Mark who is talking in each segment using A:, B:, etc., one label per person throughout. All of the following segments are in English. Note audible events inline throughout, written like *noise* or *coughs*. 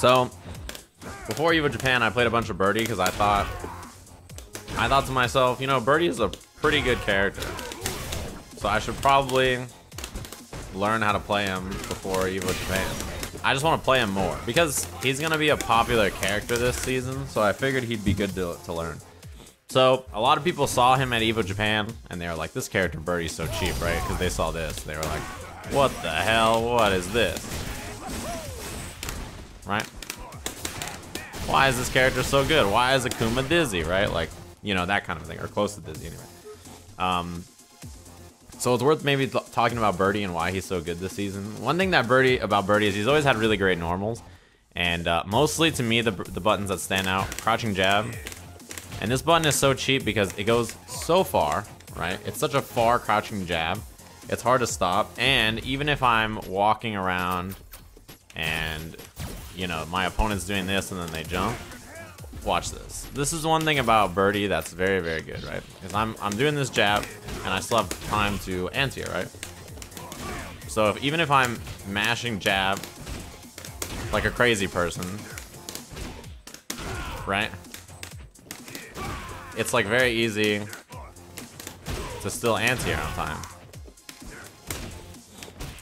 A: So, before Evo Japan, I played a bunch of Birdie because I thought, I thought to myself, you know, Birdie is a pretty good character. So I should probably learn how to play him before Evo Japan. I just want to play him more because he's going to be a popular character this season. So I figured he'd be good to, to learn. So a lot of people saw him at Evo Japan and they were like, this character Birdie's so cheap, right? Because they saw this. They were like, what the hell? What is this? Right? Why is this character so good? Why is Akuma dizzy, right? Like, you know, that kind of thing. Or close to dizzy anyway. Um, so it's worth maybe talking about Birdie and why he's so good this season. One thing that Birdie about Birdie is he's always had really great normals. And uh, mostly to me, the, the buttons that stand out, crouching jab. And this button is so cheap because it goes so far, right? It's such a far crouching jab. It's hard to stop. And even if I'm walking around and, you know, my opponent's doing this and then they jump, watch this. This is one thing about Birdie that's very, very good, right? Because I'm, I'm doing this jab, and I still have time to anti right? So if, even if I'm mashing jab like a crazy person, right? It's like very easy to still anti on time.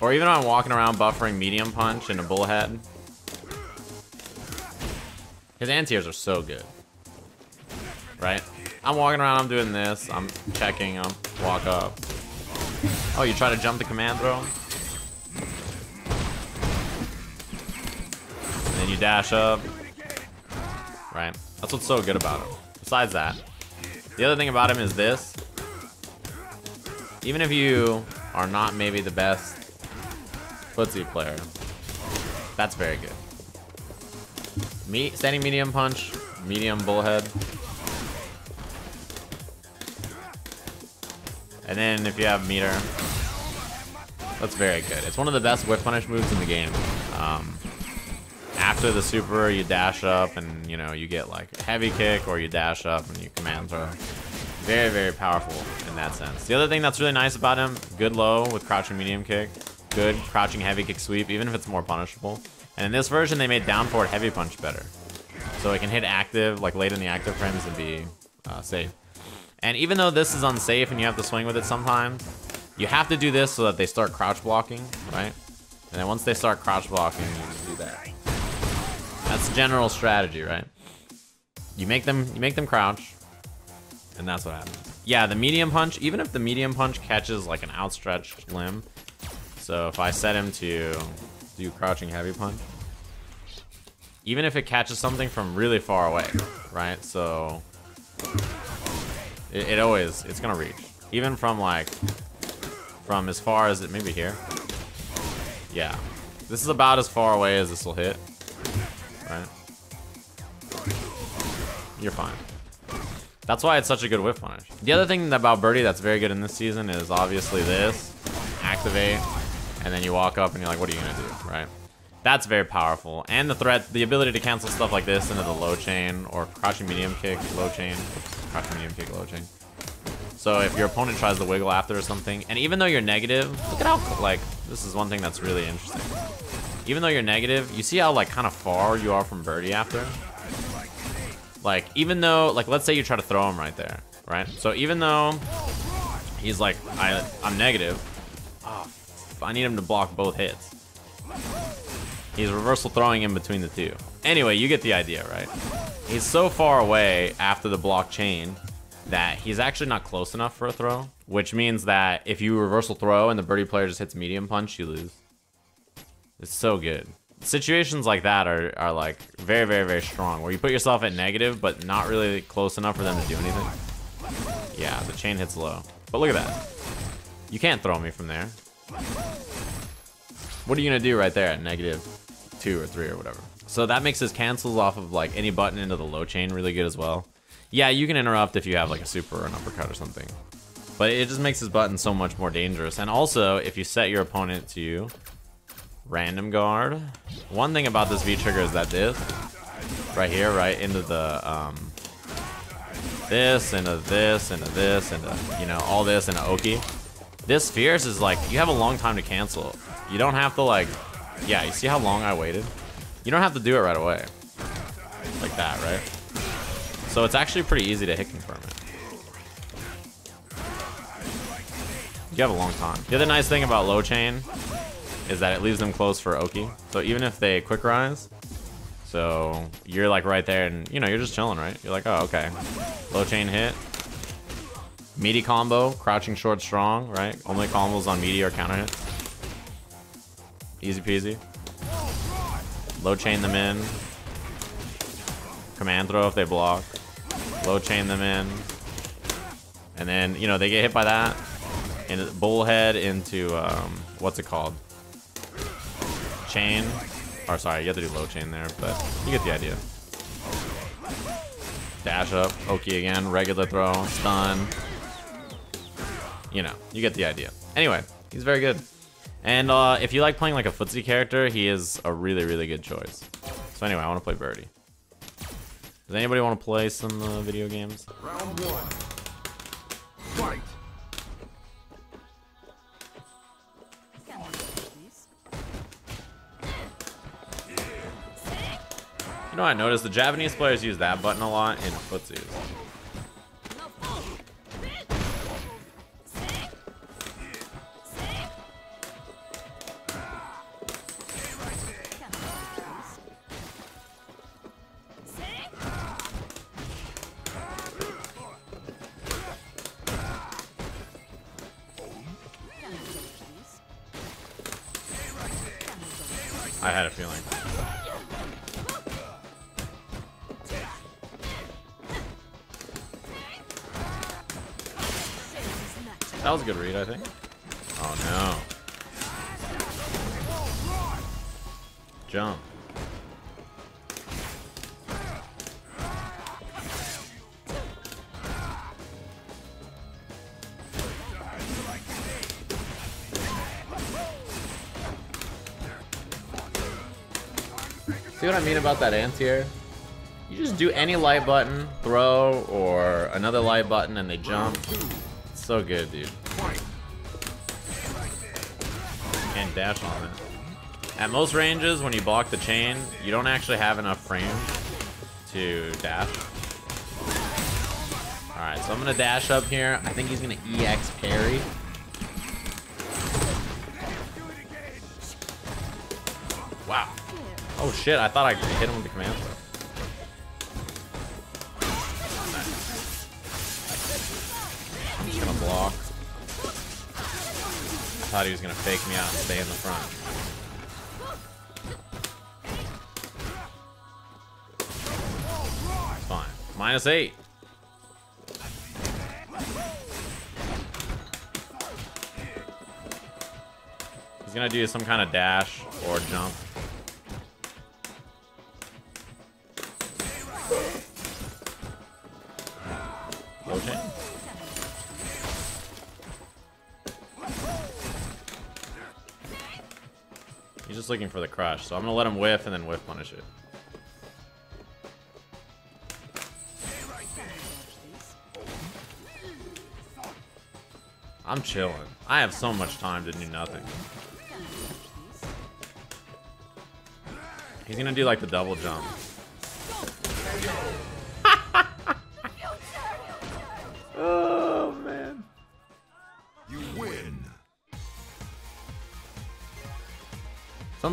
A: Or even if I'm walking around buffering medium punch in a bullhead, his anti-airs are so good. Right? I'm walking around, I'm doing this, I'm checking him, walk up. Oh, you try to jump the command throw? And then you dash up. Right? That's what's so good about him. Besides that, the other thing about him is this. Even if you are not maybe the best footsie player, that's very good. Me standing medium punch, medium bullhead. And then if you have meter, that's very good. It's one of the best whiff punish moves in the game. Um, after the super, you dash up and, you know, you get like a heavy kick or you dash up and you command throw. Very, very powerful in that sense. The other thing that's really nice about him, good low with crouching medium kick, good crouching heavy kick sweep, even if it's more punishable. And in this version, they made down forward heavy punch better. So it can hit active, like late in the active frames and be uh, safe. And even though this is unsafe and you have to swing with it sometimes, you have to do this so that they start crouch blocking, right? And then once they start crouch blocking, you do that. That's general strategy, right? You make them you make them crouch, and that's what happens. Yeah, the medium punch, even if the medium punch catches like an outstretched limb, so if I set him to do crouching heavy punch. Even if it catches something from really far away, right? So it, it always it's gonna reach. Even from like from as far as it maybe here. Yeah. This is about as far away as this will hit. Right? You're fine. That's why it's such a good whiff punish. The other thing about Birdie that's very good in this season is obviously this. Activate, and then you walk up and you're like, what are you gonna do, right? That's very powerful. And the threat, the ability to cancel stuff like this into the low chain or crouching medium kick, low chain, crouching medium kick, low chain. So if your opponent tries to wiggle after or something, and even though you're negative, look at how, like, this is one thing that's really interesting. Even though you're negative, you see how, like, kind of far you are from Birdie after? Like, even though, like, let's say you try to throw him right there, right? So even though he's like, I, I'm negative, oh, I need him to block both hits. He's reversal throwing in between the two. Anyway, you get the idea, right? He's so far away after the block chain that he's actually not close enough for a throw, which means that if you reversal throw and the birdie player just hits medium punch, you lose. It's so good. Situations like that are, are like very, very, very strong, where you put yourself at negative, but not really close enough for them to do anything. Yeah, the chain hits low. But look at that. You can't throw me from there. What are you gonna do right there at negative two or three or whatever? So that makes his cancels off of like any button into the low chain really good as well. Yeah, you can interrupt if you have like a super or an uppercut or something. But it just makes his button so much more dangerous. And also, if you set your opponent to random guard, one thing about this V-trigger is that this, right here, right into the, um, this, into this, into this, into, you know, all this, into Oki. This Fierce is like, you have a long time to cancel. You don't have to like, yeah, you see how long I waited? you don't have to do it right away. Like that, right? So it's actually pretty easy to hit confirm it. You have a long time. The other nice thing about low chain is that it leaves them close for Oki. So even if they quick rise, so you're like right there and you know, you're just chilling, right? You're like, oh, okay. Low chain hit. Meaty combo, crouching short strong, right? Only combos on meaty or counter hit. Easy peasy. Low chain them in. Command throw if they block. Low chain them in. And then, you know, they get hit by that. And bullhead into, um, what's it called? Chain. Or sorry, you have to do low chain there, but you get the idea. Dash up, Oki again, regular throw, stun. You know, you get the idea. Anyway, he's very good. And uh, if you like playing like a footsie character, he is a really, really good choice. So anyway, I want to play Birdie. Does anybody want to play some uh, video games?
B: Round one. Fight.
A: You know I noticed? The Japanese players use that button a lot in footsies. I think. Oh no. Jump. See what I mean about that anti-air? You just do any light button, throw, or another light button and they jump. It's so good, dude. Dash on it. At most ranges, when you block the chain, you don't actually have enough frame to dash. Alright, so I'm gonna dash up here. I think he's gonna EX parry. Wow. Oh shit, I thought I hit him with the command thought he was gonna fake me out stay in the front. Fine. Minus eight. He's gonna do some kind of dash or jump. Just looking for the crush, so I'm gonna let him whiff and then whiff punish it. I'm chilling. I have so much time to do nothing. He's gonna do like the double jump.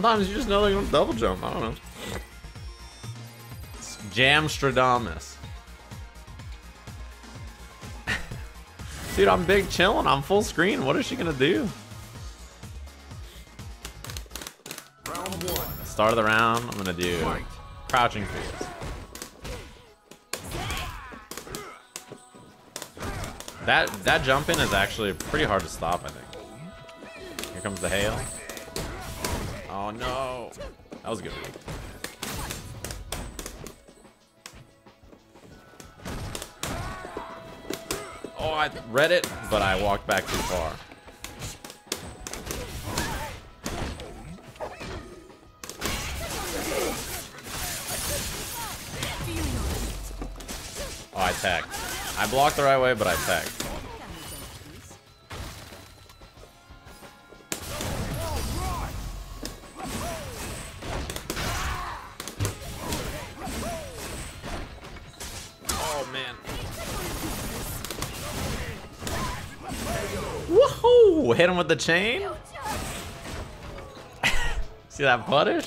A: Sometimes you just know they're gonna double jump. I don't know. It's Jamstradamus. Dude, I'm big chilling. I'm full screen. What is she gonna do?
B: Round one.
A: Start of the round, I'm gonna do
B: Fight.
A: crouching fierce. That that jump in is actually pretty hard to stop, I think. Here comes the hail. No. That was a good read. Oh, I read it, but I walked back too far. Oh, I tagged. I blocked the right way, but I tagged. Ooh, hit him with the chain. *laughs* See that punish?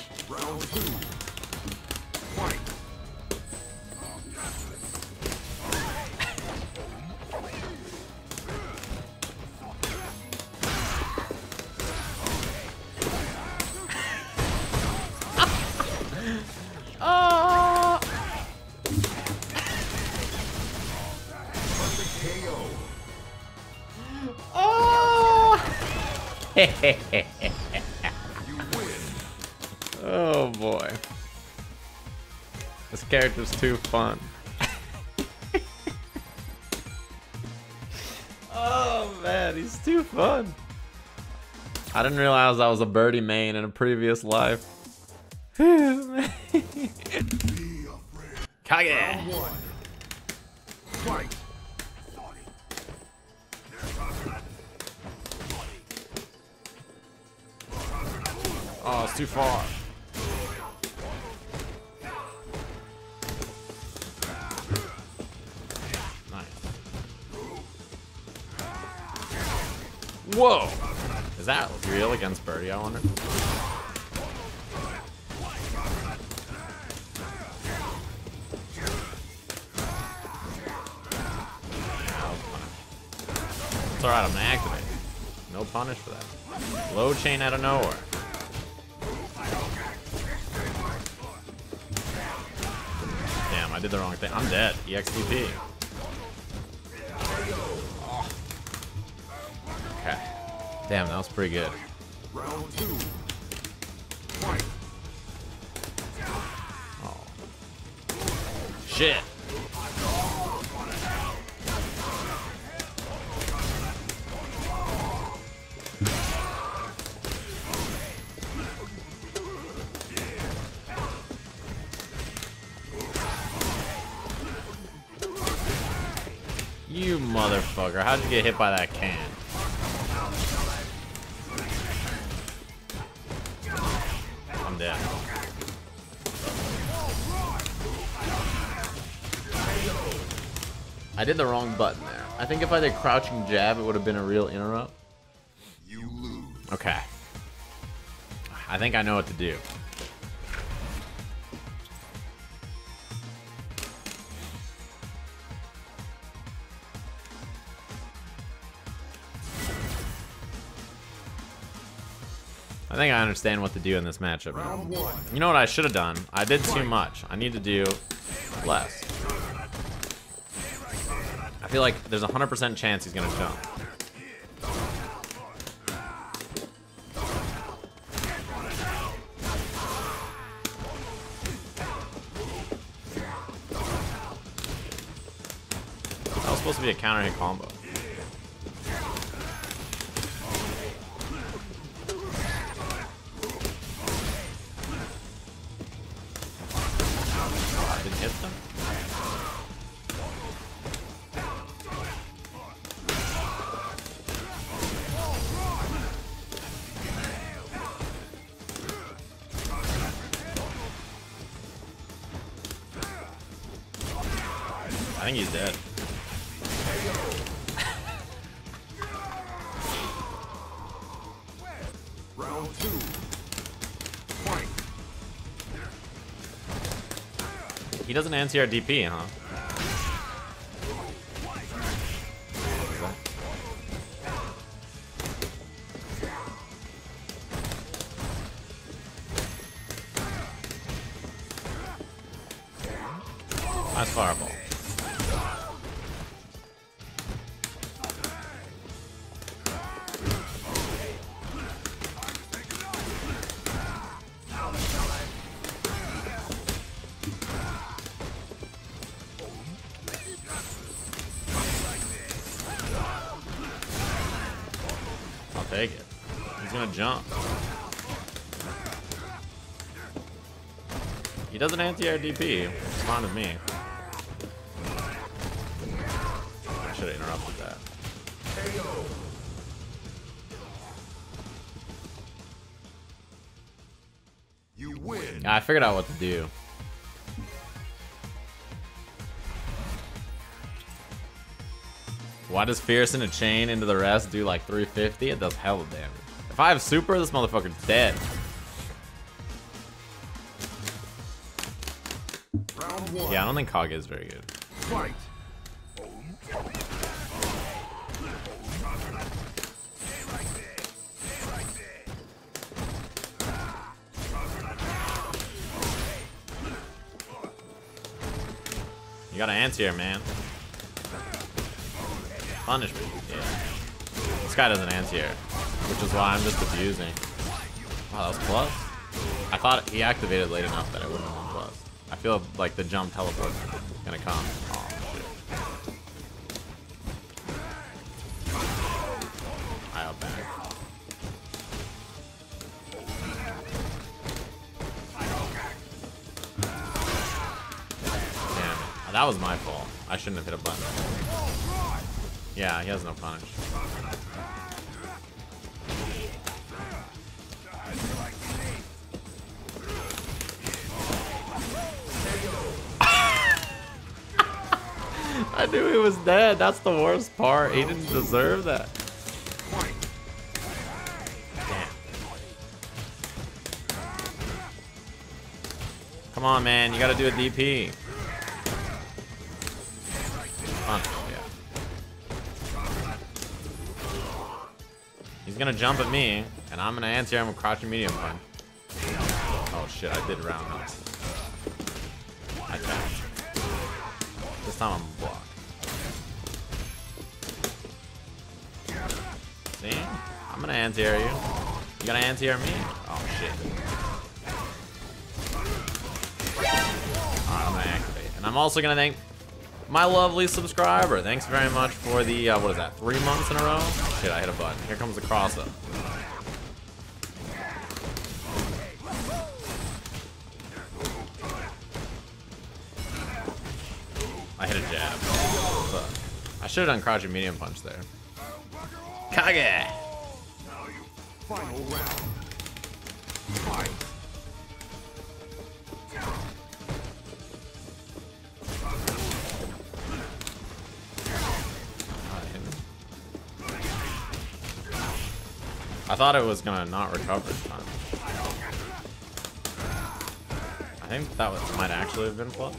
A: Fun. *laughs* oh man, he's too fun. I didn't realize I was a birdie main in a previous life. Chain out of nowhere. Damn, I did the wrong thing. I'm dead. E EXTP. Okay. Damn, that was pretty good. Oh. Shit. Motherfucker. How'd you get hit by that can? I'm dead. I did the wrong button there. I think if I did crouching jab, it would have been a real interrupt.
B: You lose.
A: Okay. I think I know what to do. Think I understand what to do in this matchup. now. You know what I should have done? I did too much. I need to do less. I feel like there's a 100% chance he's going to jump. That was supposed to be a counter hit combo. He doesn't anti-air DP, huh? Doesn't anti-air DP. It's fine with me. I should have interrupted that.
B: You win.
A: I figured out what to do. Why does Fierce in a chain into the rest do like 350? It does hell of damage. If I have super, this motherfucker's dead. Don't think Kage is very good.
B: Fight.
A: You got an anti-air, man. Punish me. Yeah. This guy doesn't anti-air, which is why I'm just abusing. Wow, that was close. I thought he activated late enough that it wouldn't feel like the jump teleport is gonna come. Oh, shit. I up back. Damn. That was my fault. I shouldn't have hit a button. Yeah, he has no punish. I knew he was dead. That's the worst part. He didn't deserve that. Damn. Come on, man. You gotta do a DP. Yeah. He's gonna jump at me, and I'm gonna answer him with crouching medium punch. Oh shit, I did roundhouse. I. This time I'm I'm gonna anti-air you. You gonna anti-air me? Oh shit. I'm gonna activate. And I'm also gonna thank my lovely subscriber. Thanks very much for the, uh, what is that, three months in a row? Shit, I hit a button. Here comes the cross-up. I hit a jab. Fuck. I should have done crouching medium punch there. Kage!
B: Final round. Fight.
A: I thought it was gonna not recover time. I think that was, might actually have been plus.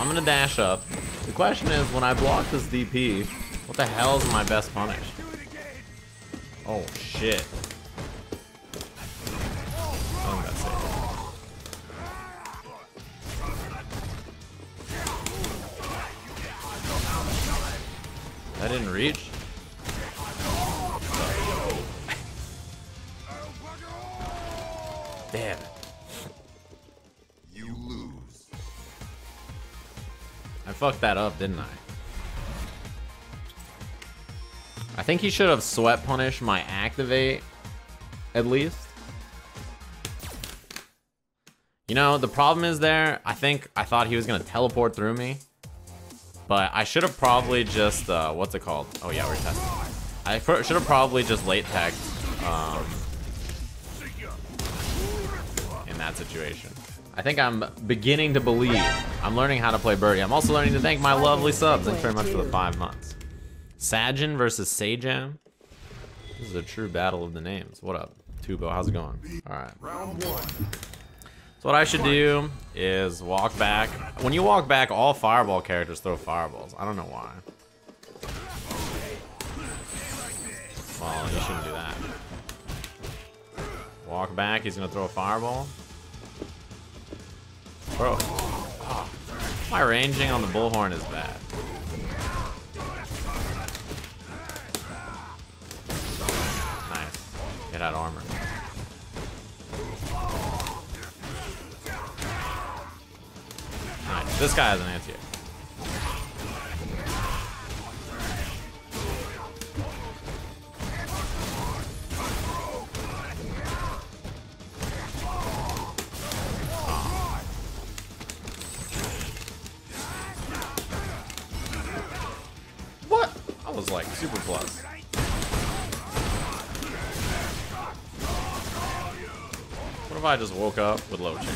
A: I'm gonna dash up. The question is, when I block this DP, what the hell is my best punish? Oh shit. I that's it. That didn't reach. Fucked that up, didn't I? I think he should have sweep punished my activate, at least. You know, the problem is there, I think, I thought he was gonna teleport through me. But I should have probably just, uh, what's it called? Oh yeah, we're testing. I should have probably just late tech, um, in that situation. I think I'm beginning to believe. I'm learning how to play Birdie. I'm also learning to thank my lovely subs. Thanks very much for the five months. Sajin versus Sajam. This is a true battle of the names. What up, Tubo? How's it going? All right.
B: Round one.
A: So what I should do is walk back. When you walk back, all fireball characters throw fireballs. I don't know why. Well, you shouldn't do that. Walk back, he's gonna throw a fireball. Bro. my ranging on the bullhorn is bad. Nice. It had armor. Nice. This guy has an anti I was like super plus. What if I just woke up with low chain?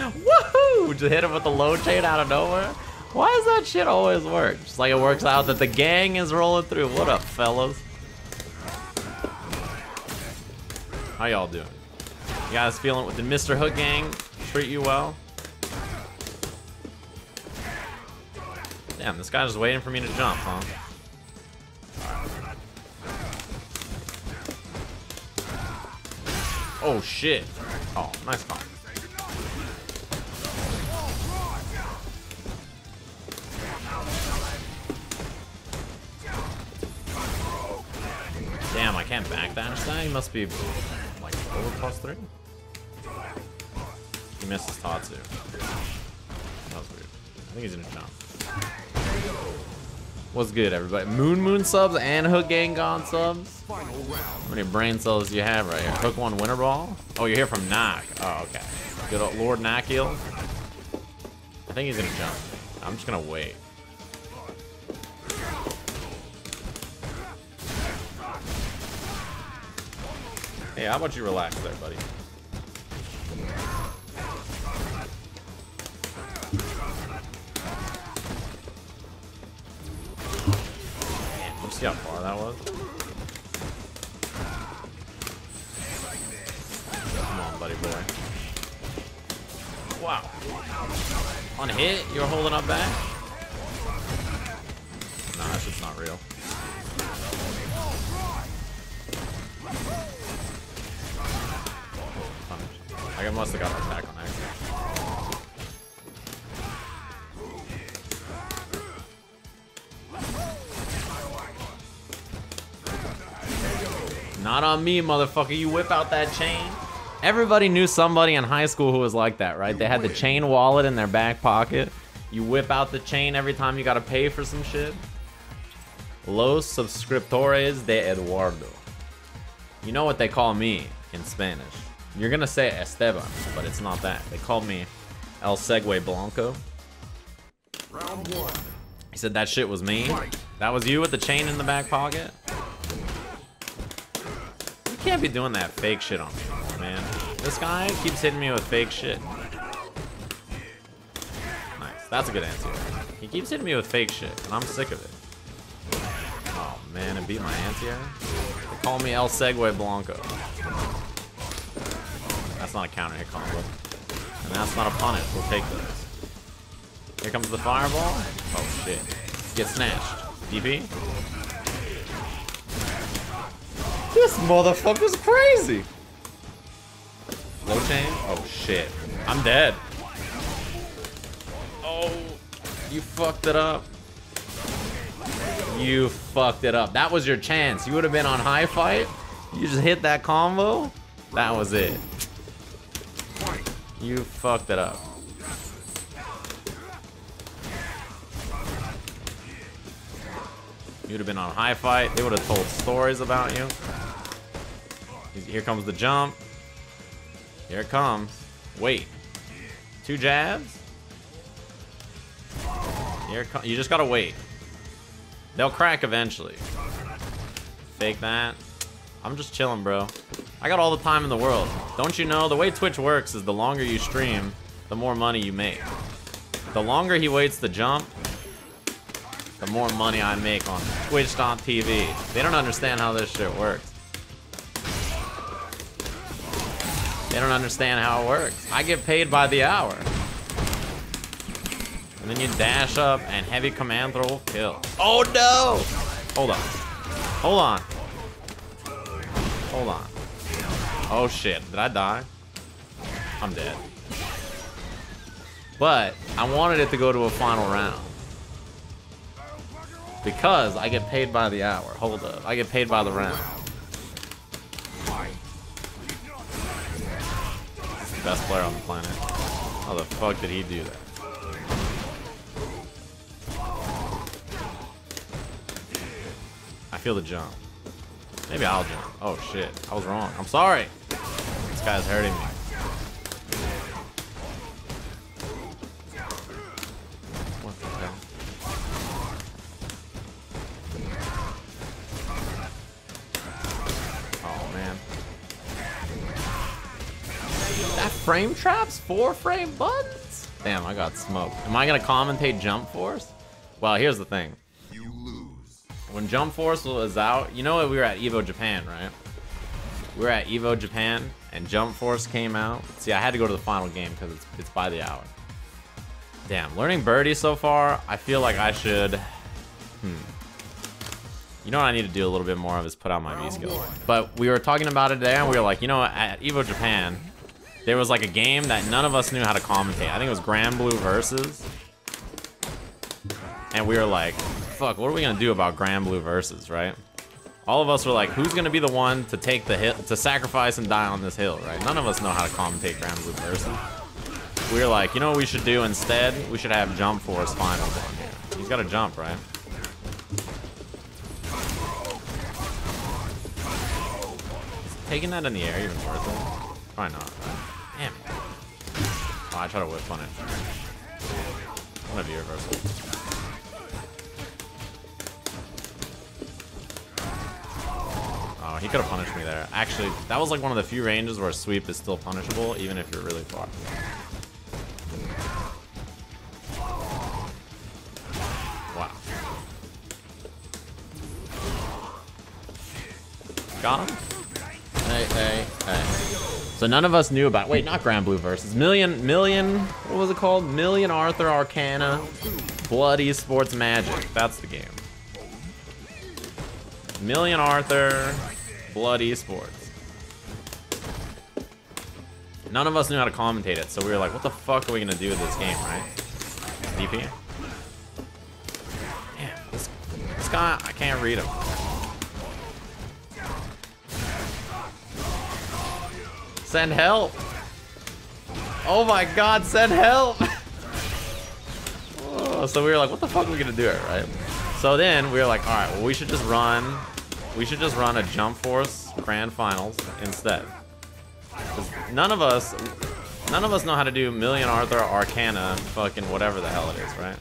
A: Woohoo! Just hit him with the low chain out of nowhere. Why does that shit always work? Just like it works out that the gang is rolling through. What up, fellas? How y'all doing? You guys feeling with the Mr. Hook gang treat you well? Damn, this guy's waiting for me to jump, huh? Oh shit. Oh, nice call. Damn, I can't backdash that? He must be like over plus three? He missed his Tatsu. That was weird. I think he's gonna jump. What's good, everybody? Moon Moon subs and Hook Gang Gone subs? How many brain cells do you have right here? Hook one winter ball? Oh, you're here from Knock. Oh, okay. Good old Lord Nakil. I think he's gonna jump. I'm just gonna wait. Hey, how about you relax there, buddy? That was? Come on, buddy boy. Wow. On hit, you're holding up back? Not on me, motherfucker. You whip out that chain. Everybody knew somebody in high school who was like that, right? They had the chain wallet in their back pocket. You whip out the chain every time you gotta pay for some shit. Los suscriptores de Eduardo. You know what they call me in Spanish. You're gonna say Esteban, but it's not that. They call me El Segue Blanco.
B: Round one.
A: He said that shit was me. That was you with the chain in the back pocket? Can't be doing that fake shit on me, man. This guy keeps hitting me with fake shit. Nice. That's a good answer. He keeps hitting me with fake shit, and I'm sick of it. Oh, man, it beat my anti-air? Call me El Segway Blanco. That's not a counter hit combo. And that's not a punish. We'll take those. Here comes the fireball. Oh shit. Get snatched. DP. This motherfucker's crazy. Low chain. Oh shit. I'm dead. Oh, you fucked it up. You fucked it up. That was your chance. You would have been on high fight. You just hit that combo. That was it. You fucked it up. You'd have been on high fight. They would have told stories about you. Here comes the jump. Here it comes. Wait. Two jabs? Here you just gotta wait. They'll crack eventually. Fake that. I'm just chilling, bro. I got all the time in the world. Don't you know, the way Twitch works is the longer you stream, the more money you make. The longer he waits to jump, the more money I make on Twitch.tv. They don't understand how this shit works. They don't understand how it works. I get paid by the hour. And then you dash up and heavy command throw will kill. Oh no! Hold on. Hold on. Hold on. Oh shit, did I die? I'm dead. But I wanted it to go to a final round. Because I get paid by the hour. Hold up. I get paid by the round. Best player on the planet. How the fuck did he do that? I feel the jump. Maybe I'll jump. Oh shit. I was wrong. I'm sorry. This guy's hurting me. Frame traps, four frame buttons. Damn, I got smoked. Am I gonna commentate Jump Force? Well, here's the thing.
B: You lose.
A: When Jump Force was out, you know what? We were at Evo Japan, right? We were at Evo Japan, and Jump Force came out. See, I had to go to the final game because it's, it's by the hour. Damn, learning Birdie so far, I feel like I should... Hmm. You know what I need to do a little bit more of is put out my V skill. But we were talking about it today, and we were like, you know, what, at Evo Japan, there was like a game that none of us knew how to commentate. I think it was Granblue Versus. And we were like, fuck, what are we gonna do about Granblue Versus, right? All of us were like, who's gonna be the one to take the hit, to sacrifice and die on this hill, right? None of us know how to commentate Granblue Versus. We were like, you know what we should do instead? We should have Jump Force Finals on here. He's gotta jump, right? taking that in the air even worth it? Probably not, I try to whip on it. I'm gonna be reversal. Oh, he could have punished me there. Actually, that was like one of the few ranges where a sweep is still punishable, even if you're really far. Wow. Got him? So none of us knew about. Wait, not Granblue versus Million. Million. What was it called? Million Arthur Arcana. Bloody Sports Magic. That's the game. Million Arthur. Bloody Sports. None of us knew how to commentate it, so we were like, what the fuck are we gonna do with this game, right? DP. Damn, this, this guy, I can't read him. Send help. Oh my god, send help. *laughs* oh, so we were like, what the fuck are we gonna do it, right? So then we were like, all right, well, we should just run, we should just run a Jump Force Grand Finals instead. None of us, none of us know how to do Million Arthur Arcana, fucking whatever the hell it is, right?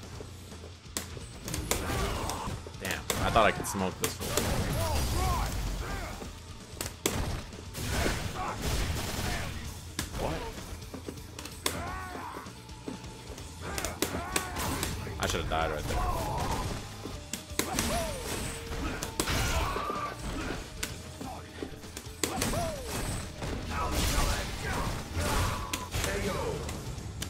A: Damn, I thought I could smoke this fool. I should have died right there.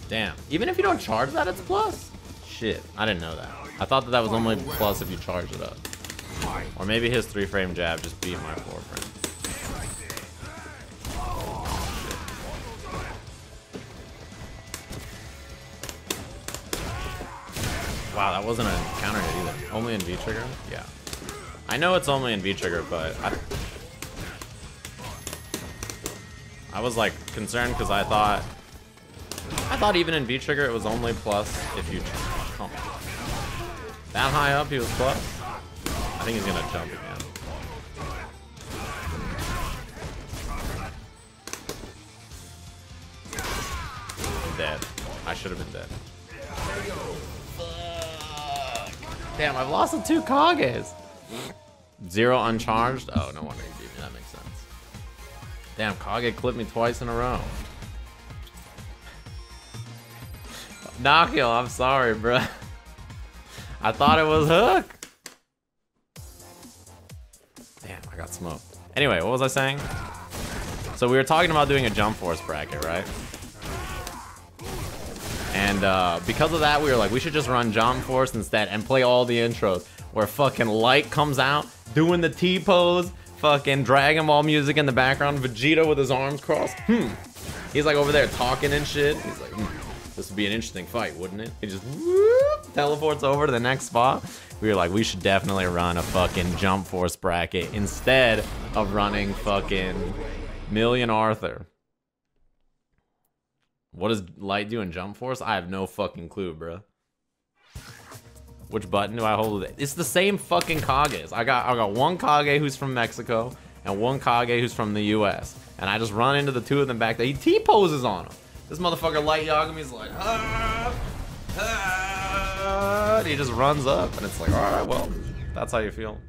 A: Damn. Even if you don't charge that, it's plus? Shit, I didn't know that. I thought that that was only plus if you charge it up. Or maybe his three frame jab just beat my four Wow, that wasn't a counter hit either. Only in V-Trigger? Yeah. I know it's only in V-Trigger, but I... I was, like, concerned because I thought... I thought even in V-Trigger it was only plus if you... Oh. That high up he was plus? I think he's gonna jump again. Dead. I should have been dead. Damn, I've lost the two Kages. Zero uncharged? Oh, no wonder you beat me. That makes sense. Damn, Kage clipped me twice in a row. Knockhill, I'm sorry, bro. I thought it was Hook. Damn, I got smoked. Anyway, what was I saying? So we were talking about doing a jump force bracket, right? And uh, because of that, we were like, we should just run Jump Force instead and play all the intros where fucking Light comes out doing the T-pose, fucking Dragon Ball music in the background, Vegeta with his arms crossed. Hmm. He's like over there talking and shit. He's like, hmm, this would be an interesting fight, wouldn't it? He just whoop, teleports over to the next spot. We were like, we should definitely run a fucking Jump Force bracket instead of running fucking Million Arthur. What does light do in jump force? I have no fucking clue, bro. Which button do I hold? It's the same fucking Kages. I got I got one Kage who's from Mexico and one Kage who's from the U.S. And I just run into the two of them back there. He T-poses on them. This motherfucker Light Yagami's like, ah, ah, he just runs up and it's like, all right, well, that's how you feel.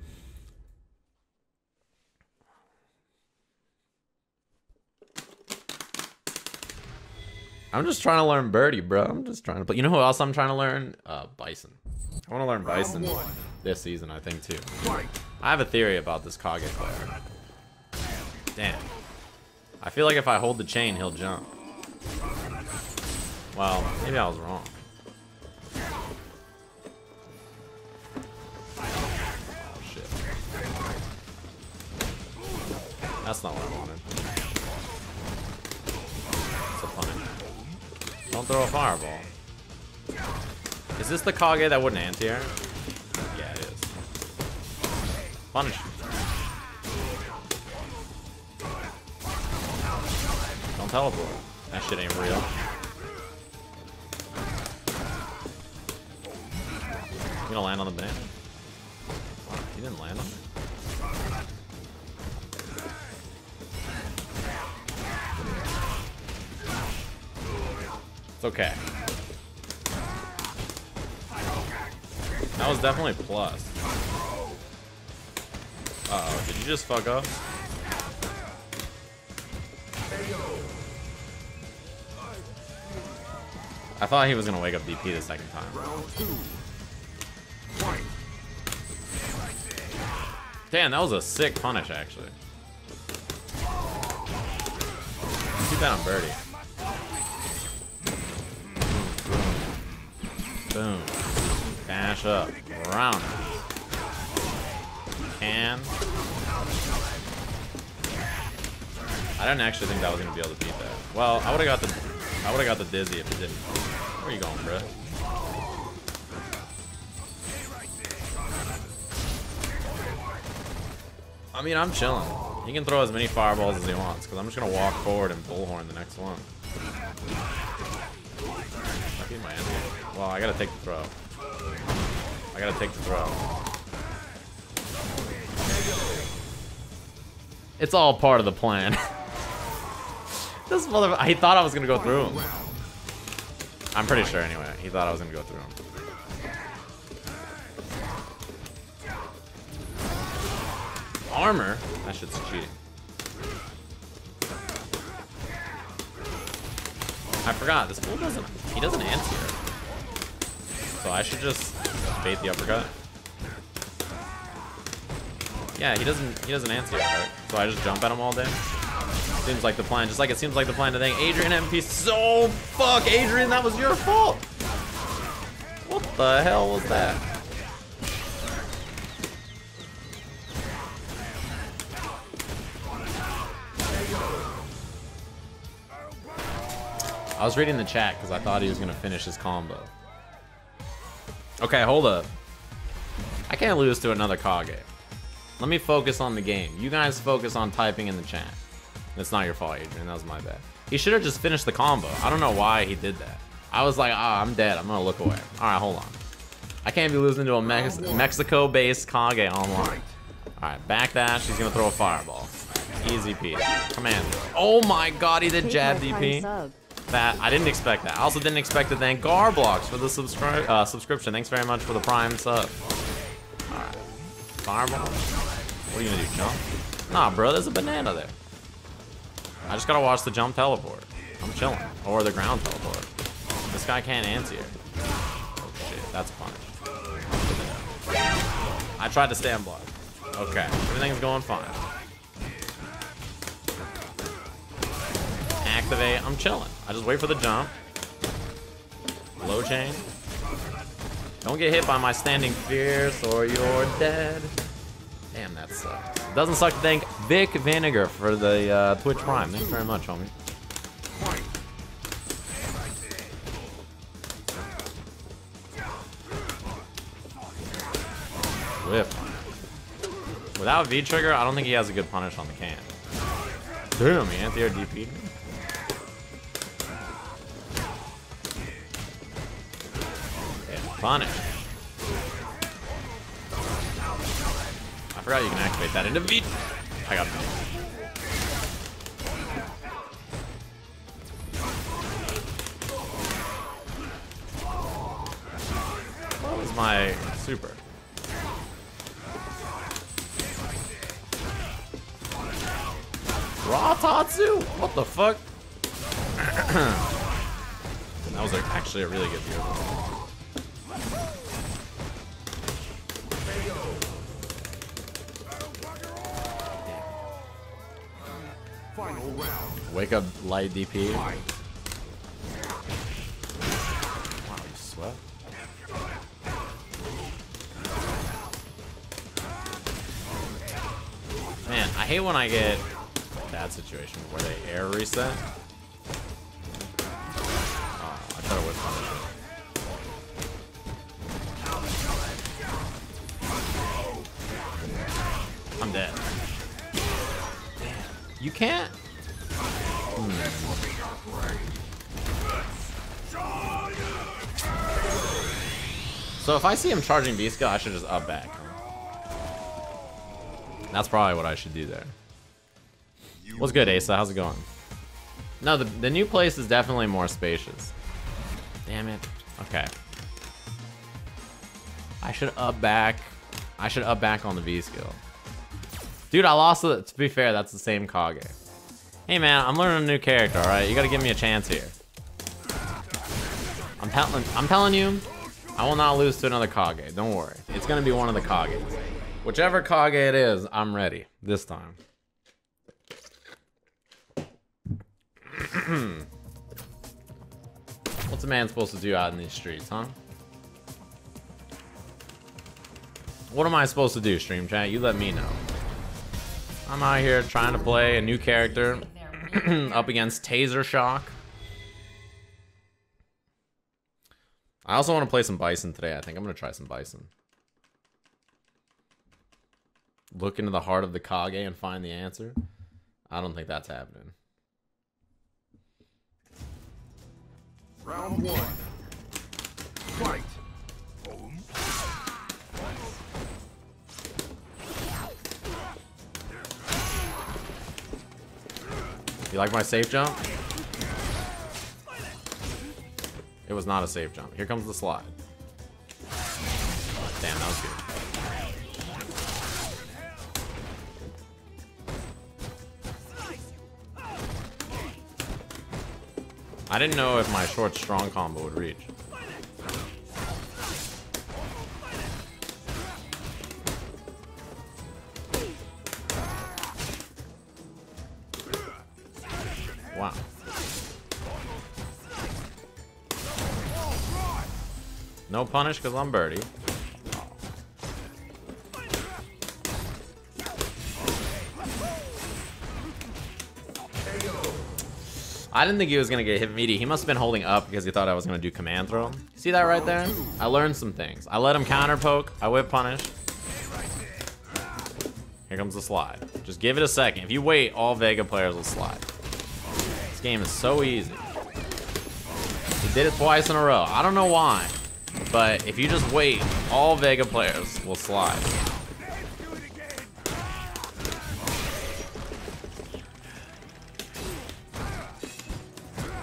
A: I'm just trying to learn Birdie, bro. I'm just trying to play. You know who else I'm trying to learn? Uh, Bison. I want to learn Bison this season, I think, too. I have a theory about this Kage player. Damn. I feel like if I hold the chain, he'll jump. Well, maybe I was wrong. Oh, shit. That's not what I wanted. It's a punish. Don't throw a fireball. Is this the Kage that wouldn't anti-air? Yeah, it is. Punish. Don't teleport. That shit ain't real. You gonna land on the banana? He didn't land on it. It's okay. That was definitely plus. Uh oh, did you just fuck up? I thought he was gonna wake up DP the second time. Damn, that was a sick punish, actually. Keep that on Birdie. Boom. Dash up. Round. Can. I didn't actually think that was gonna be able to beat that. Well, I would have got the I would have got the dizzy if it didn't. Where are you going, bro? I mean, I'm chilling. He can throw as many fireballs as he wants, because I'm just gonna walk forward and bullhorn the next one. Well, I gotta take the throw. I gotta take the throw. It's all part of the plan. *laughs* this mother he thought I was gonna go through him. I'm pretty sure anyway. He thought I was gonna go through him. Armor? That shit's cheating. I forgot, this fool doesn't he doesn't answer. So I should just bait the uppercut. Yeah, he doesn't he doesn't answer, right? So I just jump at him all day. Seems like the plan, just like it seems like the plan to thank Adrian MP so fuck Adrian, that was your fault. What the hell was that? I was reading the chat because I thought he was gonna finish his combo. Okay, hold up. I can't lose to another Kage. Let me focus on the game. You guys focus on typing in the chat. It's not your fault, Adrian. That was my bad. He should have just finished the combo. I don't know why he did that. I was like, ah, I'm dead. I'm gonna look away. All right, hold on. I can't be losing to a Mex Mexico-based Kage online. All right, back dash. He's gonna throw a fireball. Easy peasy. Command. Oh my god, he did jab DP. That I didn't expect that. I also didn't expect to thank Garblocks for the subscri uh, subscription. Thanks very much for the prime sub. Alright. Fireball. What are you gonna do? Jump? Nah, bro, there's a banana there. I just gotta watch the jump teleport. I'm chilling. Or the ground teleport. This guy can't answer. Oh shit, that's a punish. I tried to stand block. Okay, everything's going fine. Activate, I'm chilling. I just wait for the jump. Low chain. Don't get hit by my standing fierce or you're dead. Damn, that sucks. Doesn't suck to thank Vic Vinegar for the uh, Twitch Prime. Thanks very much, homie. Whip. Without V-Trigger, I don't think he has a good punish on the can. Damn, he anti-air DP'd me. Punish. I forgot you can activate that into V. I got it. What was my super? Raw Tatsu? What the fuck? *clears throat* That was actually a really good view. Wake up light DP. Wow, you sweat. Man, I hate when I get that situation where they air reset. So if I see him charging V skill, I should just up back. That's probably what I should do there. What's good, Asa? How's it going? No, the, the new place is definitely more spacious. Damn it. Okay. I should up back. I should up back on the V skill. Dude, I lost it. To be fair, that's the same Kage. Hey man, I'm learning a new character, alright? You gotta give me a chance here. I'm telling I'm telling you, I will not lose to another Kage. Don't worry. It's gonna be one of the Kages. Whichever Kage it is, I'm ready. This time. *clears throat* What's a man supposed to do out in these streets, huh? What am I supposed to do, stream chat? You let me know. I'm out here trying to play a new character *clears throat* up against Taser Shock. I also want to play some Bison today. I think I'm going to try some Bison. Look into the heart of the Kage and find the answer. I don't think that's happening.
B: Round one. Fight.
A: You like my safe jump? It was not a safe jump. Here comes the slide. Damn, that was good. I didn't know if my short strong combo would reach. No punish because I'm birdie. I didn't think he was gonna get hit meaty. He must have been holding up because he thought I was gonna do command throw. See that right there? I learned some things. I let him counter poke. I whip punish. Here comes the slide. Just give it a second. If you wait, all Vega players will slide. This game is so easy. He did it twice in a row. I don't know why. But if you just wait, all Vega players will slide.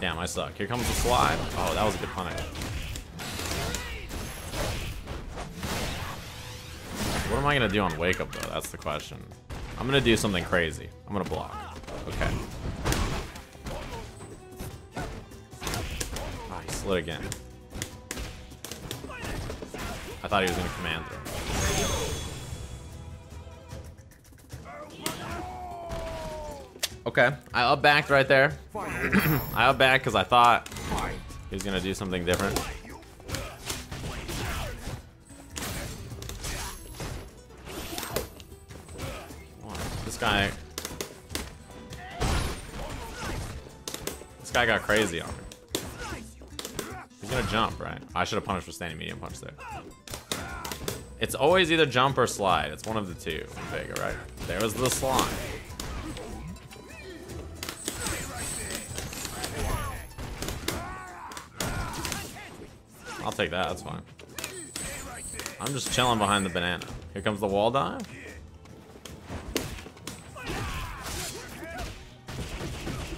A: Damn, I suck. Here comes the slide. Oh, that was a good punish. What am I gonna do on wake up though? That's the question. I'm gonna do something crazy. I'm gonna block. Okay. Ah, he slid again. I thought he was gonna command throw. Okay, I up backed right there. *clears throat* I up because I thought he was gonna do something different. This guy. This guy got crazy on me. He's gonna jump, right? I should have punished for standing medium punch there. It's always either jump or slide. It's one of the two Vega, right? There was the slide. I'll take that, that's fine. I'm just chilling behind the banana. Here comes the wall dive.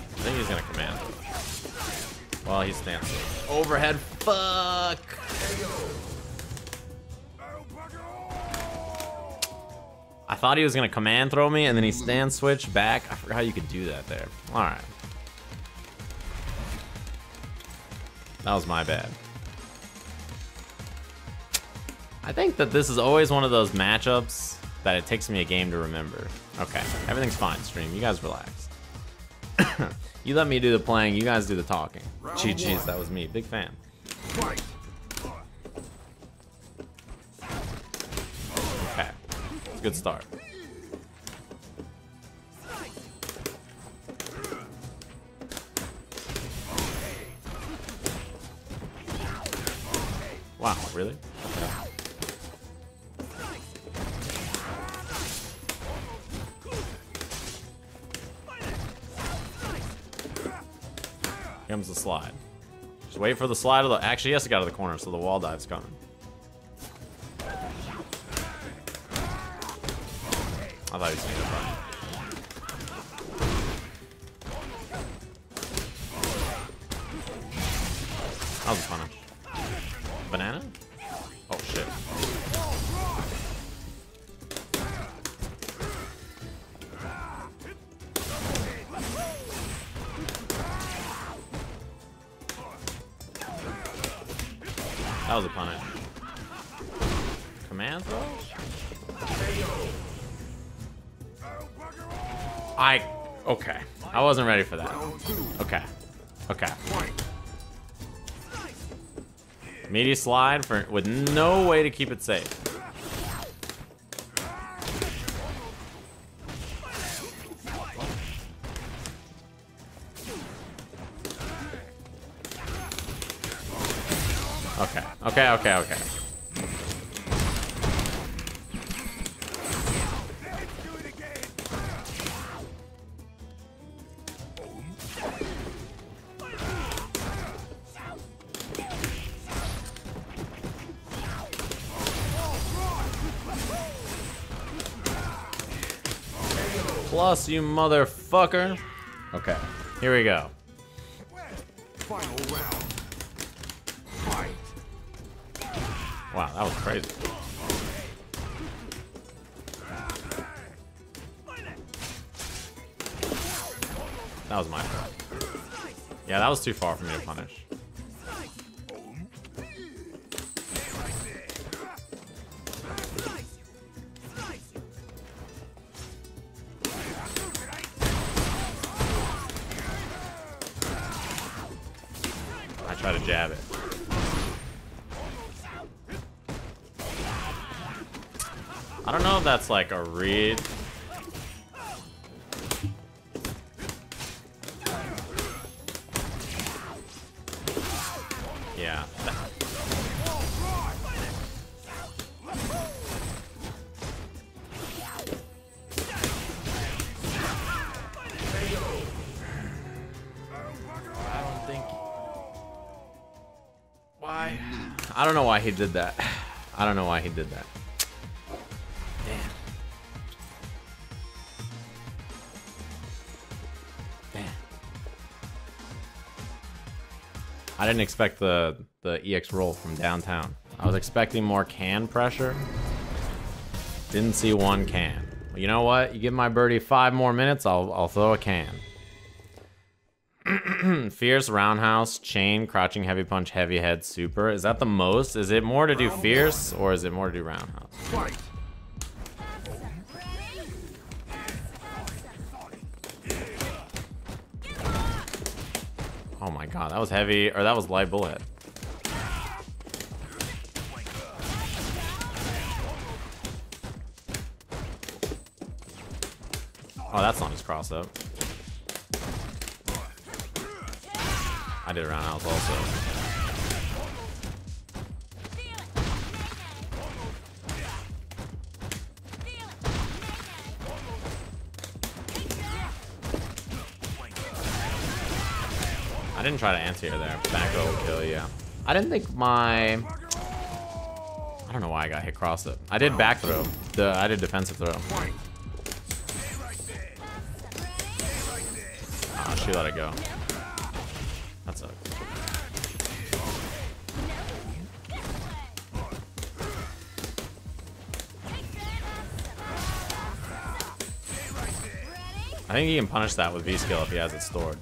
A: I think he's gonna command. Well, he's stands. Overhead, fuck! I thought he was gonna command throw me, and then he stand switch back. I forgot how you could do that there. All right. That was my bad. I think that this is always one of those matchups that it takes me a game to remember. Okay, everything's fine, stream. You guys relax. *coughs* you let me do the playing, you guys do the talking. Cheese, that was me. Big fan.
B: Fight.
A: Good start. Wow, really? Here comes the slide. Just wait for the slide of the. Actually, he has to get out of the corner, so the wall dive's coming. I thought he ready for that. Okay. Okay. Meaty slide for with no way to keep it safe. Okay. Okay, okay, okay. Plus, you motherfucker. Okay, here we go.
B: Final round. Fight.
A: Wow, that was crazy. That was my fault. Yeah, that was too far for me to punish. That's like a read. Yeah. that- I don't think. Why? I don't know why he did that. *sighs* I don't know why he did that. Didn't expect the the EX roll from downtown. I was expecting more can pressure. Didn't see one can. You know what? You give my birdie five more minutes, I'll I'll throw a can. *clears throat* Fierce, roundhouse, chain, crouching, heavy punch, heavy head, super. Is that the most? Is it more to do fierce or is it more to do roundhouse? Oh my god, that was heavy, or that was light bullet. Oh, that's not his cross up. I did a roundhouse also. Didn't try to anti-air there. Back will kill, yeah. I didn't think my... I don't know why I got hit cross it. I did back throw. The I did defensive throw. Ah, she let it go. That sucks. I think he can punish that with V skill if he has it stored.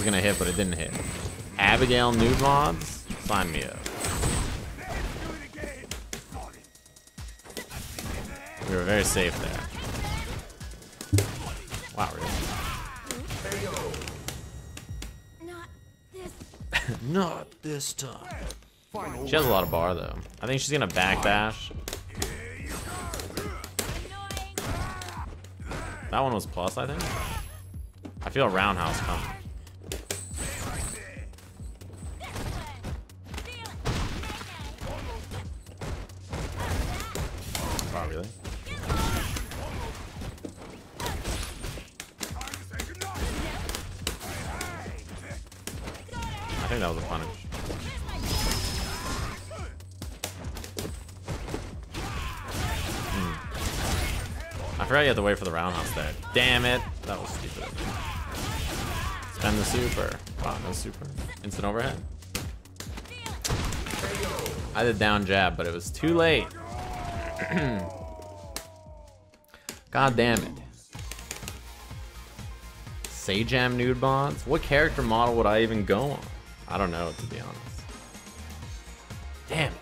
A: Was gonna hit, but it didn't hit. Abigail nude mods? Sign me up. We were very safe there. Wow, really?
C: Not this. *laughs*
A: Not this time. She has a lot of bar though. I think she's gonna.
C: Annoying.
A: That one was plus, I think. I feel roundhouse coming. You had to wait for the roundhouse there. Damn it! That was stupid. Spend the super. Wow, no super. Instant overhead. I did down jab, but it was too late. *clears throat* God damn it. Sajam nude bonds? What character model would I even go on? I don't know, to be honest. Damn it.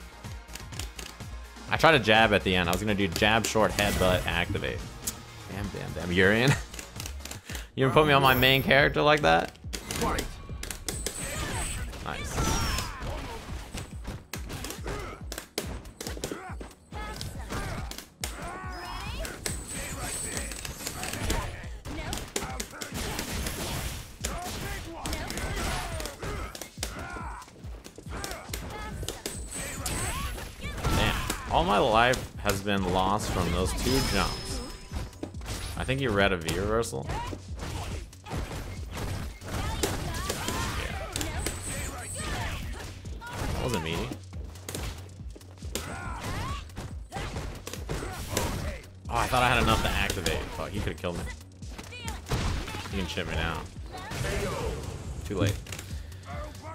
A: I tried to jab at the end. I was gonna do jab, short, headbutt, activate. Damn, damn, damn. Urien? *laughs* you gonna put me on my main character like that? Nice. All my life has been lost from those two jumps. I think you read a V reversal. That wasn't meaty. Oh, I thought I had enough to activate. Fuck, he could have killed me. You can shit me now. Too late.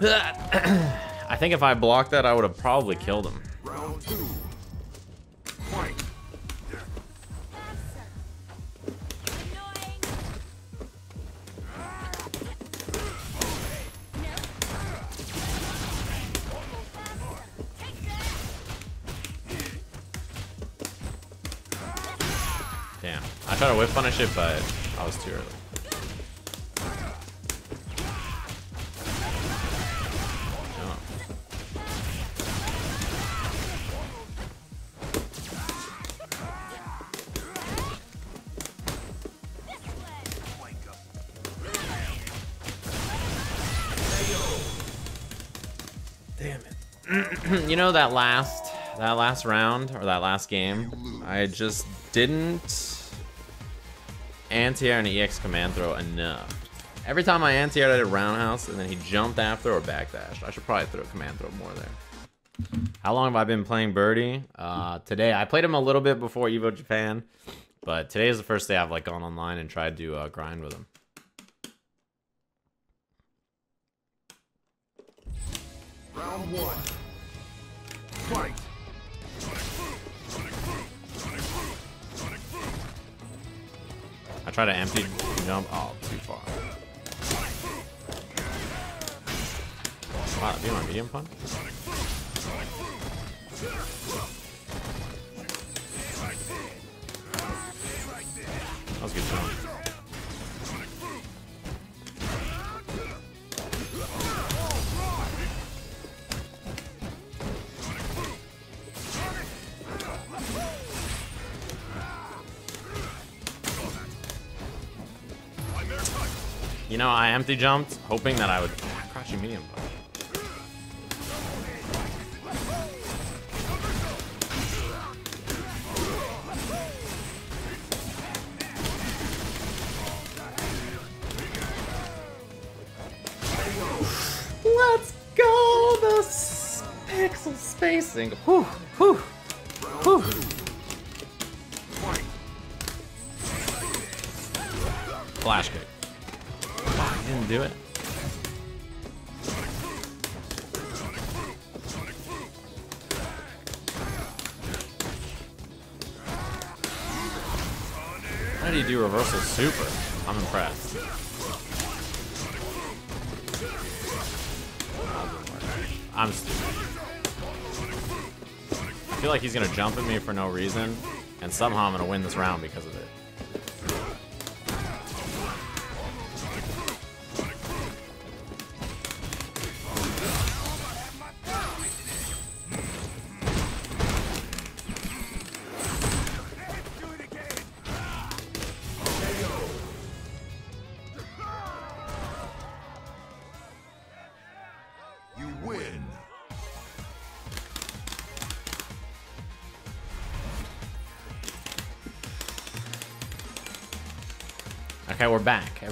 A: *clears throat* I think if I blocked that, I would have probably killed him. Tried to whip punish it, but I was too early. *clears throat* You know that last that last round or that last game, I just didn't anti-air and EX command throw enough. Every time I anti-aired, I did roundhouse, and then he jumped after or backdash. I should probably throw a command throw more there. How long have I been playing Birdie? Uh, today, I played him a little bit before Evo Japan, but today is the first day I've like gone online and tried to uh, grind with him.
B: Round one. Fight.
A: Try to empty jump. Oh, too far. Wow, do you want medium punch? That was a good jump. You know, I empty jumped, hoping that I would ah, crouching medium punch. Let's go the pixel spacing. Whew, whew, whew. Flash kick. Do it. Didn't did he do reversal super? I'm impressed. I'm stupid. I feel like he's gonna jump at me for no reason, and somehow I'm gonna win this round because of it.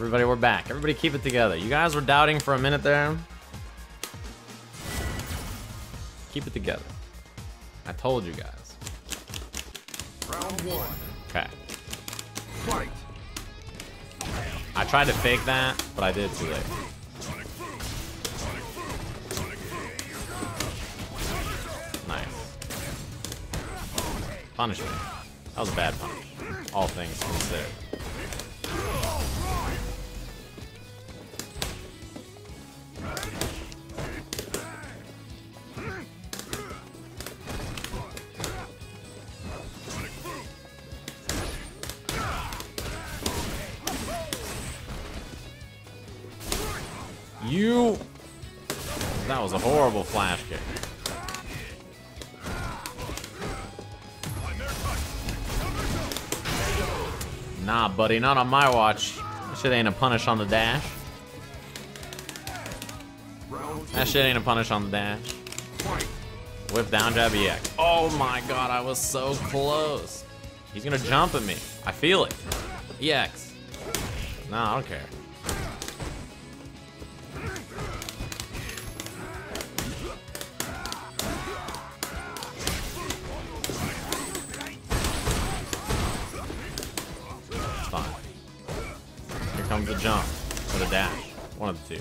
A: Everybody, we're back. Everybody keep it together. You guys were doubting for a minute there. Keep it together. I told you guys.
B: Round one.
A: Okay.
B: Fight.
A: I tried to fake that, but I did too late. Nice. Punish me. That was a bad punish. All things considered. You. That was a horrible flash kick. Nah, buddy, not on my watch. That shit ain't a punish on the dash. That shit ain't a punish on the dash. Whip down jab EX. Oh my god, I was so close. He's gonna jump at me. I feel it. EX. Nah, I don't care. Two.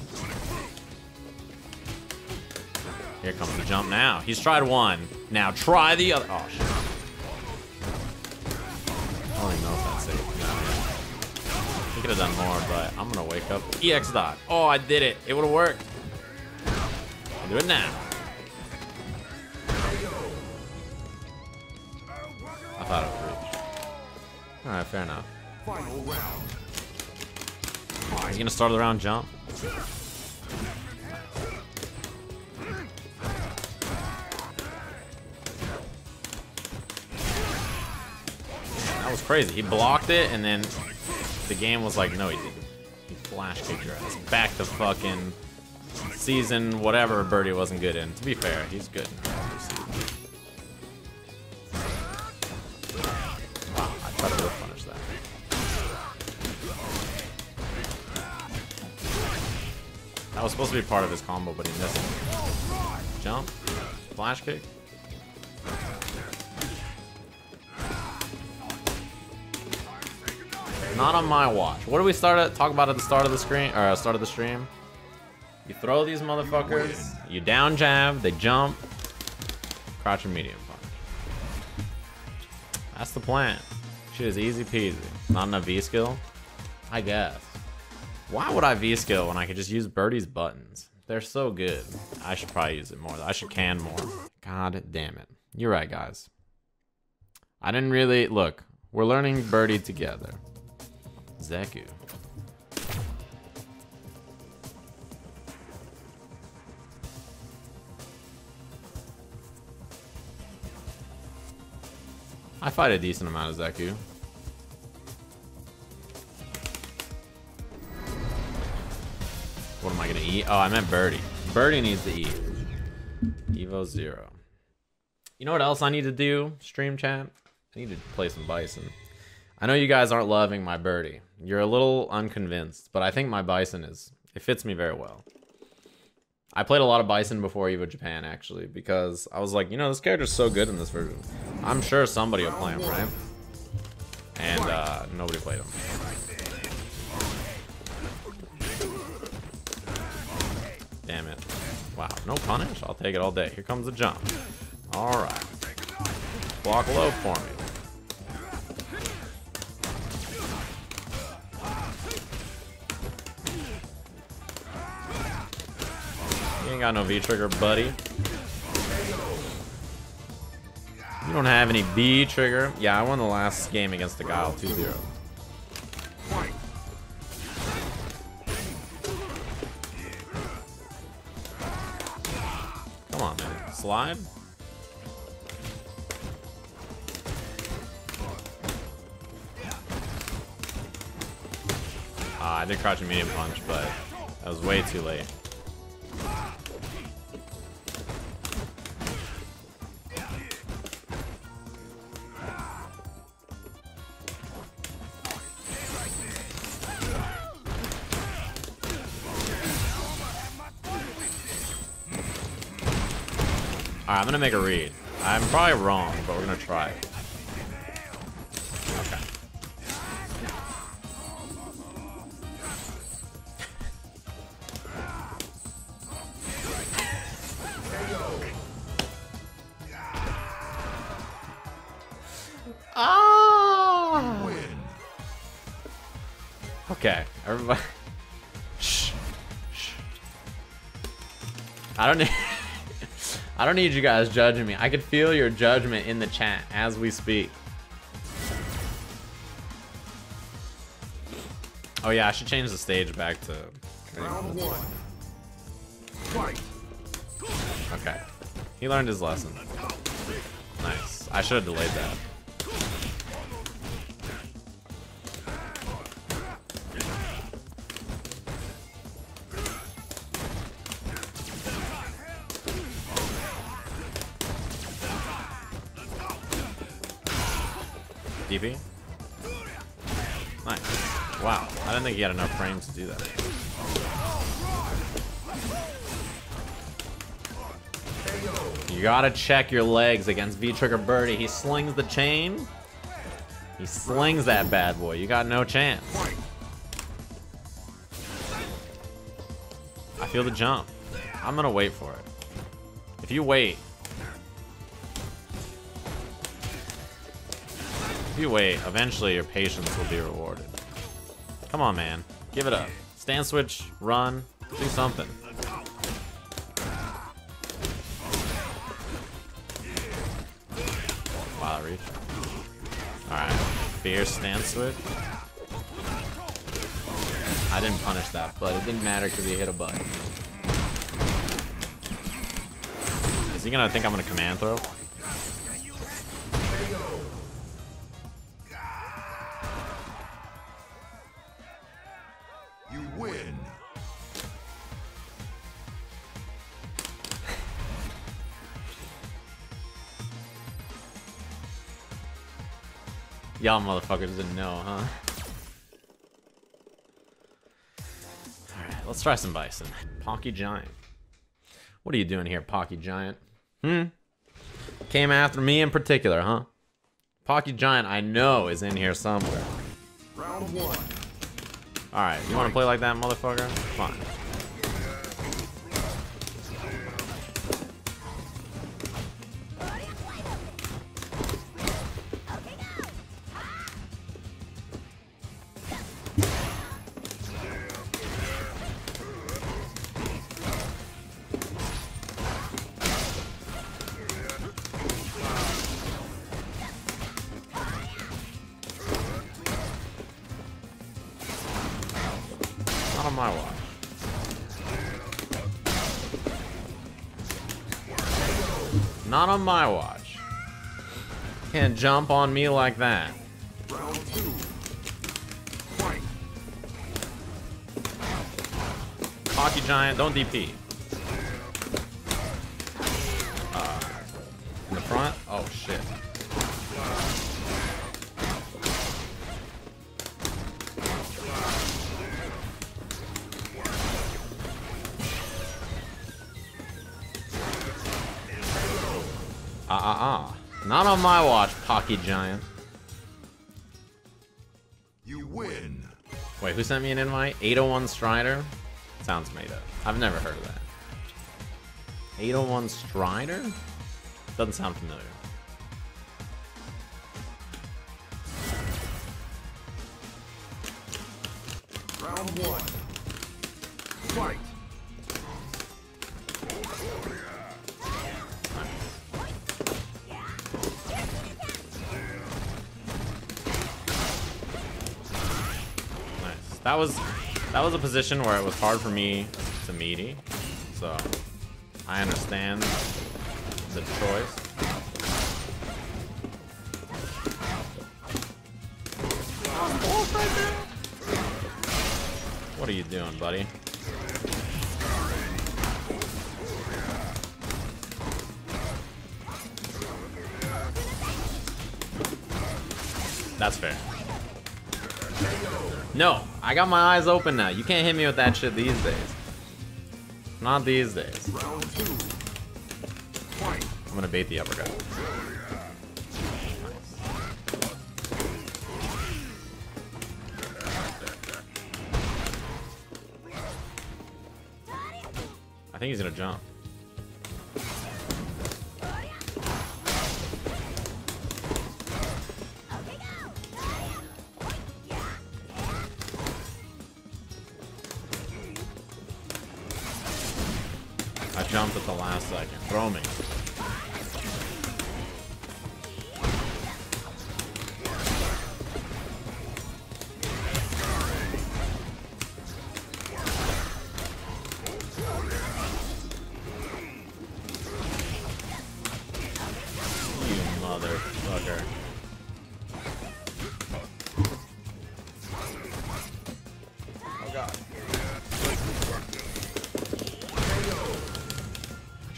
A: Here comes the jump now. He's tried one. Now try the other. Oh, shit. I don't even know if that's safe. No, He could have done more, but I'm going to wake up. EX dot. Oh, I did it. It would have worked. I'll do it now. I thought it would reach. Alright, fair enough.
B: Final round.
A: He's going to start the round jump. That was crazy. He blocked it, and then the game was like, no, he didn't. He flash kicked your ass. Back to fucking season whatever Birdie wasn't good in. To be fair, he's good supposed to be part of his combo, but he missed. Jump. Flash kick. Not on my watch. What do we start at, talk about at the start of the screen or uh, start of the stream? You throw these motherfuckers, you down jab, they jump, crouch and medium punch. That's the plan. Shit is easy peasy. Not enough V skill? I guess. Why would I V skill when I could just use Birdie's buttons? They're so good. I should probably use it more. I should can more. God damn it. You're right, guys. I didn't really look. We're learning Birdie together. Zeku. I fight a decent amount of Zeku. What am I gonna eat? Oh, I meant Birdie. Birdie needs to eat. Evo Zero. You know what else I need to do, stream chat? I need to play some Bison. I know you guys aren't loving my Birdie. You're a little unconvinced, but I think my Bison is, it fits me very well. I played a lot of Bison before Evo Japan, actually, because I was like, you know, this character's so good in this version. I'm sure somebody will play him, right? And uh, nobody played him. Damn it. Wow, no punish? I'll take it all day. Here comes the jump. Alright. Block low for me. You ain't got no V-trigger, buddy. You don't have any V-trigger. Yeah, I won the last game against the Guile 2-0. Slide? Ah, I did crouch and medium punch, but that was way too late. Alright, I'm gonna make a read. I'm probably wrong, but we're gonna try don't need you guys judging me. I could feel your judgment in the chat as we speak. Oh yeah, I should change the stage back to.
B: Round one. Fight.
A: Okay. He learned his lesson. Nice. I should have delayed that. Think he had enough frames to do that. You gotta check your legs against V-Trigger Birdie. He slings the chain. He slings that bad boy. You got no chance. I feel the jump. I'm gonna wait for it. If you wait. If you wait, eventually your patience will be rewarded. Come on, man. Give it up. Stand switch, run, do something. Wow, that reach. Alright. Fierce stand switch. I didn't punish that, but it didn't matter because he hit a button. Is he gonna think I'm gonna command throw? Y'all motherfuckers didn't know, huh? Alright, let's try some bison. Pocky Giant. What are you doing here, Pocky Giant? Hmm? Came after me in particular, huh? Pocky Giant, I know, is in here somewhere.
B: Round one.
A: Alright, you wanna play like that, motherfucker? Fine. Jump on me like that. Pocky Giant, don't DP. Uh, in the front? Oh shit. Ah ah ah. Not on my watch, Pocky Giant.
B: You win.
A: Wait, who sent me an invite? 801 Strider? Sounds made up. I've never heard of that. 801 Strider? Doesn't sound familiar.
B: Round one. Fight.
A: That was a position where it was hard for me to meaty. So I understand the choice. What are you doing, buddy? That's fair. No, I got my eyes open now. You can't hit me with that shit these days. Not these days. I'm gonna bait the uppercut. I think he's gonna jump.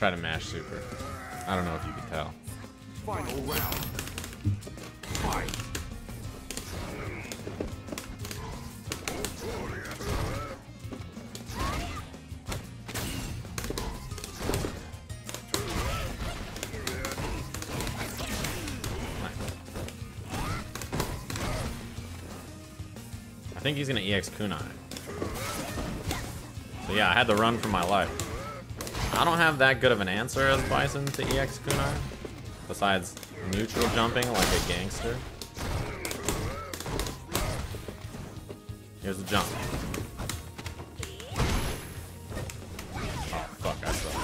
A: Try to mash super. I don't know if you can tell.
B: Final round. Fight.
A: I think he's gonna EX Kunai. So yeah, I had to run for my life. I don't have that good of an answer as Bison to EX Kunai. Besides neutral jumping like a gangster. Here's the jump. Oh, fuck, I suck.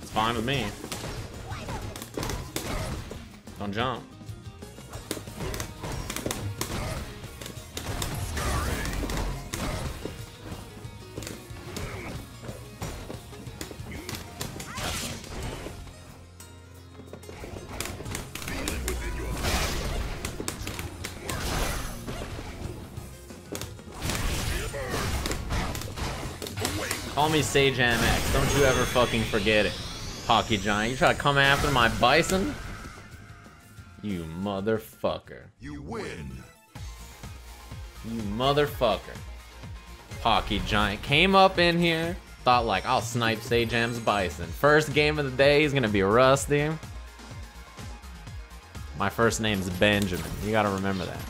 A: It's fine with me. Don't jump. Me Sage MX. Don't you ever fucking forget it. Pocky Giant. You try to come after my bison? You motherfucker.
B: You win.
A: You motherfucker. Pocky Giant came up in here, thought like, I'll snipe Sajam's Bison. First game of the day, he's gonna be Rusty. My first name's Benjamin. You gotta remember that.